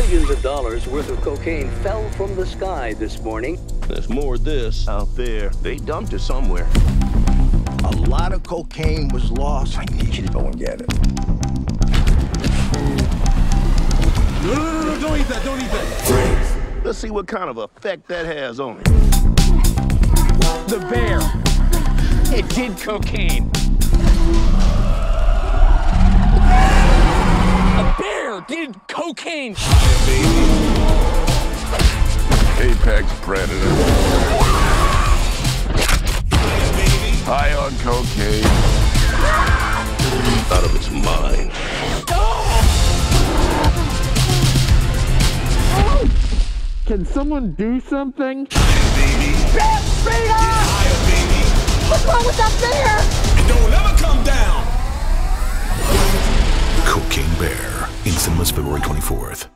Millions of dollars worth of cocaine fell from the sky this morning. There's more of this out there. They dumped it somewhere. A lot of cocaine was lost. I need you to go and get it. No, no, no, no, don't eat that, don't eat that. Let's see what kind of effect that has on it. The bear. It did cocaine. Bear did cocaine. Apex predator. High on cocaine. Out of its mind. Can someone do something? What's wrong with that bear? It Don't ever come down. Cocaine Bear in cinemas February 24th.